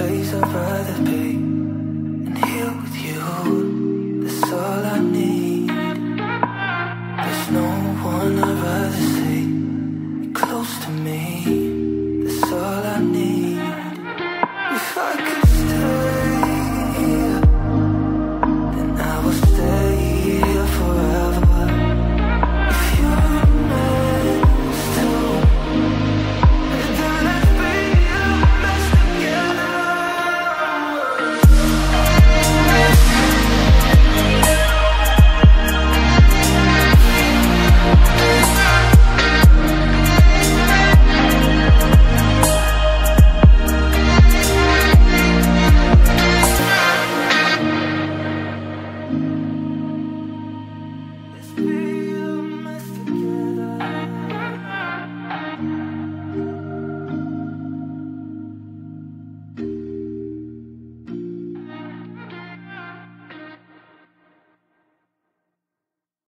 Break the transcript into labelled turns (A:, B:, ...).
A: place I'd rather be and here with you. That's all I need. There's no one I'd rather see close to me. That's all I need.